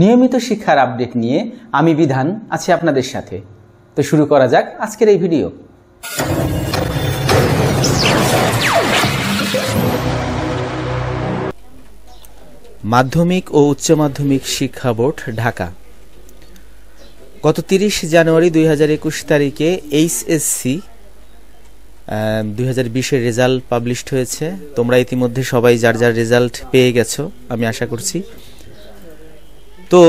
নিয়মিত শিক্ষার আপডেট নিয়ে আমি বিধান আছি আপনাদের সাথে। তো শুরু করা যাক আজকের এই ভিডিও মাধ্যমিক ও উচ্চ মাধ্যমিক শিক্ষা বোর্ড, ঢাকা। গত তিরিশ জানুয়ারি দুই হাজার একুশ তারিখে এইচএসসি দুই হাজার বিশের রেজাল্ট পাবলিশড হয়েছে। তোমরা ইতিমধ্যে সবাই যার যার রেজাল্ট পেয়ে গেছো, আমি আশা করছি। তো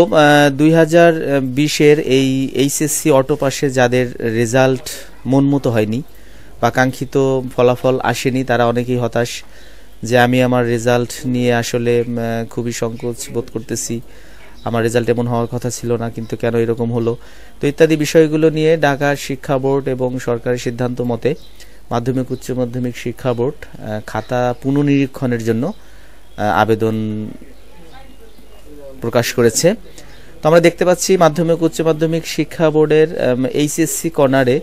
দুই হাজার বিশের এই এইচএসসি অটো পাশে যাদের রেজাল্ট মন মতো হয়নি বা কাঙ্ক্ষিত ফলাফল আসেনি, তারা অনেকেই হতাশ যে আমি আমার রেজাল্ট নিয়ে আসলে খুবই সংকোচ বোধ করতেছি। আমার রেজাল্ট এমন হওয়ার কথা ছিল না, কিন্তু কেন এরকম হলো? তো ইত্যাদি বিষয়গুলো নিয়ে ঢাকা শিক্ষা বোর্ড এবং সরকারের সিদ্ধান্ত মতে মাধ্যমিক, উচ্চ মাধ্যমিক শিক্ষা বোর্ড খাতা পুনঃনিরীক্ষণের জন্য আবেদন প্রকাশ করেছে। তো আমরা দেখতে পাচ্ছি মাধ্যমিক, উচ্চ মাধ্যমিক শিক্ষা বোর্ডের এইচএসসি কর্নারে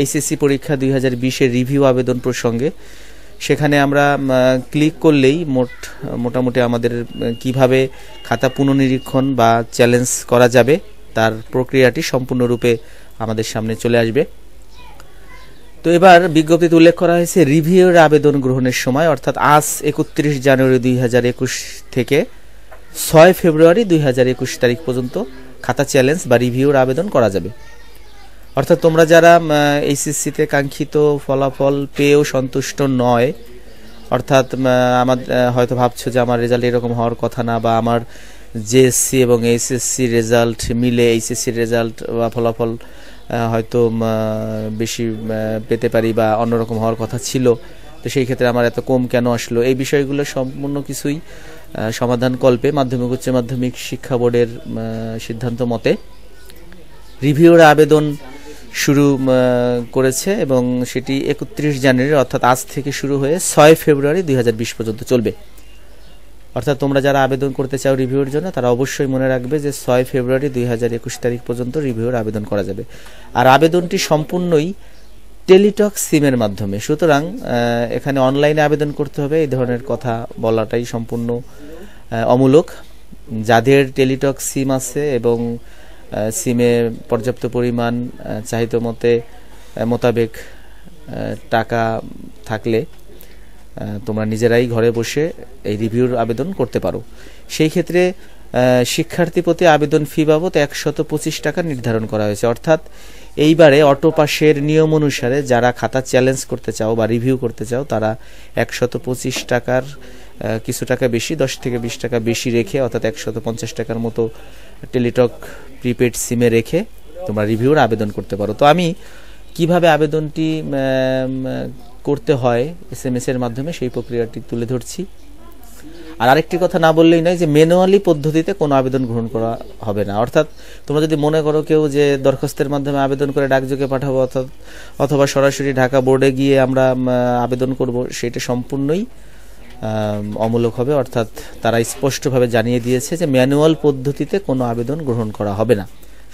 এইচএসসি পরীক্ষা দুই হাজার বিশের রিভিউ আবেদন প্রসঙ্গে। সেখানে আমরা ক্লিক করলেই মোট, মোটামুটি আমাদের কীভাবে খাতা পুনঃনিরীক্ষণ বা চ্যালেঞ্জ করা যাবে, তার প্রক্রিয়াটি সম্পূর্ণরূপে আমাদের সামনে চলে আসবে। তো এবার বিজ্ঞপ্তিতে উল্লেখ করা হয়েছে রিভিউর আবেদন গ্রহণের সময়, অর্থাৎ আজ একত্রিশ জানুয়ারি দুই হাজার একুশ থেকে ছয় ফেব্রুয়ারি দুই হাজার একুশ তারিখ পর্যন্ত খাতা চ্যালেঞ্জ বা রিভিউর আবেদন করা যাবে। অর্থাৎ তোমরা যারা এইচএসসিতে কাঙ্ক্ষিত ফলাফল পেয়েও সন্তুষ্ট নয়, অর্থাৎ আমার হয়তো ভাবছ যে আমার রেজাল্ট এরকম হওয়ার কথা না বা আমার জেএসসি এবং এইচএসসি রেজাল্ট মিলে এইচএসসির রেজাল্ট বা ফলাফল হয়তো বেশি পেতে পারি বা অন্যরকম হওয়ার কথা ছিল তো সেই ক্ষেত্রে আমার এত কম কেন আসলো? এই বিষয়গুলো সম্পূর্ণ কিছুই সমাধান কল্পে মাধ্যমিক, উচ্চ মাধ্যমিক শিক্ষা বোর্ডের সিদ্ধান্ত মতে রিভিউর আবেদন শুরু করেছে এবং সেটি একত্রিশ জানুয়ারি অর্থাৎ আজ থেকে শুরু হয়ে ছয় ফেব্রুয়ারি দুই হাজার বিশ পর্যন্ত চলবে। অর্থাৎ তোমরা যারা আবেদন করতে চাও রিভিউর জন্য, তারা অবশ্যই মনে রাখবে যে ছয় ফেব্রুয়ারি দুই হাজার একুশ তারিখ পর্যন্ত রিভিউর আবেদন করা যাবে। আর আবেদনটি সম্পূর্ণই টেলিটক সিমের মাধ্যমে। সুতরাং এখানে অনলাইনে আবেদন করতে হবে, এই ধরনের কথা বলাটাই সম্পূর্ণ অমূলক। যাদের টেলিটক সিম আছে এবং সিমে পর্যাপ্ত পরিমাণ চাহিদা মতে মোতাবেক টাকা থাকলে তোমরা নিজেরাই ঘরে বসে এই রিভিউর আবেদন করতে পারো। সেই ক্ষেত্রে শিক্ষার্থী প্রতি আবেদন ফি বাবদ একশত পঁচিশ টাকা নির্ধারণ করা হয়েছে। অর্থাৎ এইবারে অটো পাশের নিয়ম অনুসারে যারা খাতা চ্যালেঞ্জ করতে চাও বা রিভিউ করতে চাও, তারা একশত পঁচিশ টাকার কিছু টাকা বেশি, দশ থেকে বিশ টাকা বেশি রেখে, অর্থাৎ একশত পঞ্চাশ টাকার মতো টেলিটক প্রিপেড সিমে রেখে তোমরা রিভিউর আবেদন করতে পারো। তো আমি কীভাবে আবেদনটি করতে হয় এস এর মাধ্যমে সেই প্রক্রিয়াটি তুলে ধরছি। আর আরেকটি কথা না বললেই নয় যে ম্যানুয়ালি পদ্ধতিতে কোনো আবেদন গ্রহণ করা হবে না। অর্থাৎ তোমরা যদি মনে করো কেউ যে দরখাস্তের মাধ্যমে আবেদন করে ডাকযোগে পাঠাবো অর্থাৎ অথবা সরাসরি ঢাকা বোর্ডে গিয়ে আমরা আবেদন করব, সেটা সম্পূর্ণই অমূলক হবে। অর্থাৎ তারা স্পষ্টভাবে জানিয়ে দিয়েছে যে ম্যানুয়াল পদ্ধতিতে কোনো আবেদন গ্রহণ করা হবে না।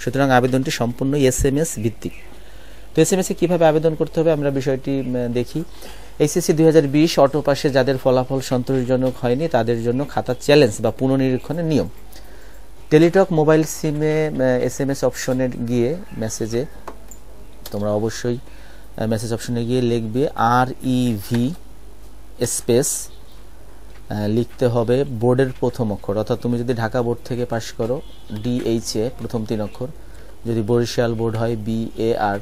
সুতরাং আবেদনটি সম্পূর্ণ এস এম এস ভিত্তিক। তো এস এম এসে কীভাবে আবেদন করতে হবে আমরা বিষয়টি দেখি। এইচএসসি দুই হাজার বিশ অটো পাশে যাদের ফলাফল সন্তোষজনক হয়নি, তাদের জন্য খাতা চ্যালেঞ্জ বা পুনঃনিরীক্ষণের নিয়ম। টেলিটক মোবাইল সিমে এস এম এস অপশনে গিয়ে মেসেজে তোমরা অবশ্যই মেসেজ অপশনে গিয়ে লিখবে আর ই ভি স্পেস লিখতে হবে বোর্ডের প্রথম অক্ষর। অর্থাৎ তুমি যদি ঢাকা বোর্ড থেকে পাশ করো ডিএইচ এ প্রথম তিন অক্ষর। যদি বরিশাল বোর্ড হয় বি এ আর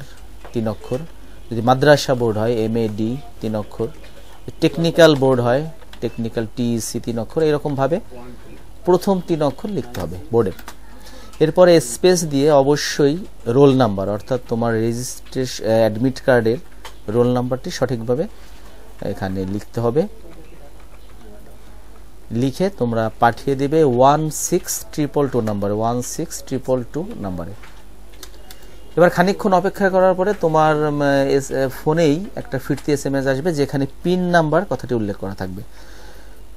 তিন অক্ষর। যদি মাদ্রাসা বোর্ড হয় এম এ ডি তিন অক্ষর। টেকনিক্যাল বোর্ড হয়, টেকনিক্যাল টিইসি তিন অক্ষর এরকমভাবে প্রথম তিন অক্ষর লিখতে হবে বোর্ডে। এরপরে স্পেস দিয়ে অবশ্যই রোল নাম্বার, অর্থাৎ তোমার রেজিস্ট্রেশন অ্যাডমিট কার্ডের রোল নাম্বারটি সঠিকভাবে এখানে লিখতে হবে। লিখে তোমরা পাঠিয়ে দেবে ওয়ান সিক্স ট্রিপল টু নাম্বারে, ওয়ান সিক্স ট্রিপল টু নাম্বারে। এবার খানিকক্ষণ অপেক্ষা করার পরে তোমার ফোনেই একটা ফিরতি এস এম এস আসবে, যেখানে পিন নাম্বার কথাটি উল্লেখ করা থাকবে।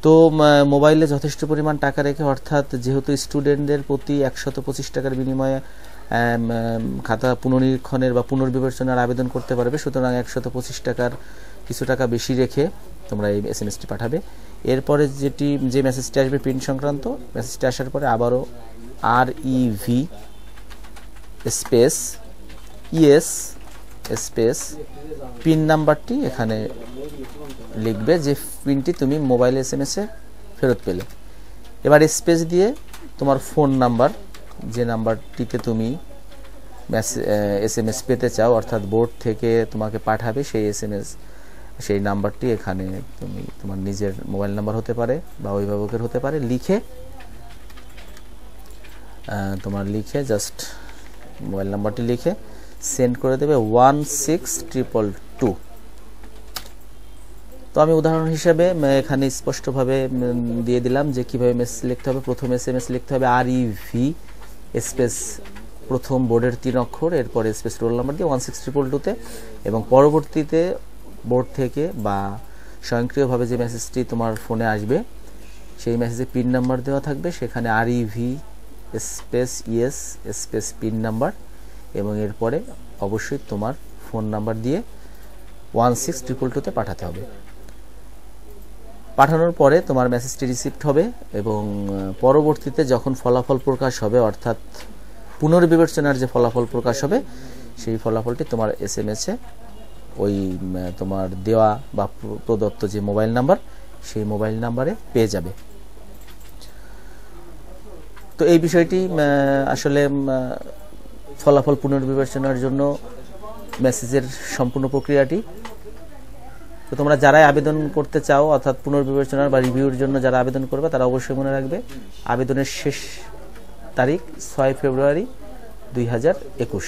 তো মোবাইলে যথেষ্ট পরিমাণ টাকা রেখে, অর্থাৎ যেহেতু স্টুডেন্টদের প্রতি একশত পঁচিশ টাকার বিনিময়ে খাতা পুনর্নিরীক্ষণের বা পুনর্বিবেচনার আবেদন করতে পারবে, সুতরাং একশত পঁচিশ টাকার কিছু টাকা বেশি রেখে তোমরা এই এস এম এসটি পাঠাবে। এরপরে যেটি, যে মেসেজটি আসবে প্রিন্ট সংক্রান্ত মেসেজটি আসার পরে আবারও R E V space ES, space, PIN নাম্বারটি এখানে লিখবে যে পিনটি তুমি মোবাইল এস এম এসে ফেরত পেলে। এবার স্পেস দিয়ে তোমার ফোন নাম্বার, যে নাম্বারটিতে তুমি এস এম এস পেতে চাও, অর্থাৎ বোর্ড থেকে তোমাকে পাঠাবে সেই এস এম এস সেই নাম্বারটি এখানে তুমি তোমার নিজের মোবাইল নাম্বার হতে পারে বা অভিভাবকের হতে পারে। লিখে তোমার লিখে, জাস্ট মোবাইল নাম্বারটি লিখে সেন্ড করে দেবে ওয়ান সিক্স ট্রিপল টু তো আমি উদাহরণ হিসেবে এখানে স্পষ্টভাবে দিয়ে দিলাম যে কীভাবে মেসেজ লিখতে হবে। প্রথম এস এম এস লিখতে হবে আর ভি স্পেস প্রথম বোর্ডের তিন অক্ষর, এরপর স্পেস রোল নাম্বার দিয়ে ওয়ান সিক্স ট্রিপল টুতে এবং পরবর্তীতে বোর্ড থেকে বা স্বয়ংক্রিয়ভাবে যে মেসেজটি তোমার ফোনে আসবে, সেই মেসেজে পিন নাম্বার দেওয়া থাকবে। সেখানে R V space ES space PIN number এবং এরপরে অবশ্যই তোমার ফোন নাম্বার দিয়ে ওয়ান সিক্স ট্রিপল টুতে পাঠাতে হবে। পাঠানোর পরে তোমার মেসেজটি রিসিভড হবে এবং পরবর্তীতে যখন ফলাফল প্রকাশ হবে, অর্থাৎ পুনর্বিবেচনার যে ফলাফল প্রকাশ হবে, সেই ফলাফলটি তোমার এস এম এসে ওই তোমার দেওয়া বা প্রদত্ত যে মোবাইল নাম্বার, সেই মোবাইল নাম্বারে পেয়ে যাবে। তো এই বিষয়টি আসলে ফলাফল পুনর্বিবেচনার জন্য মেসেজের সম্পূর্ণ প্রক্রিয়াটি। তো তোমরা যারাই আবেদন করতে চাও, অর্থাৎ পুনর্বিবেচনার বা রিভিউর জন্য যারা আবেদন করবে, তারা অবশ্যই মনে রাখবে, আবেদনের শেষ তারিখ ছয় ফেব্রুয়ারি দুই হাজার একুশ।